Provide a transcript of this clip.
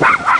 Bye.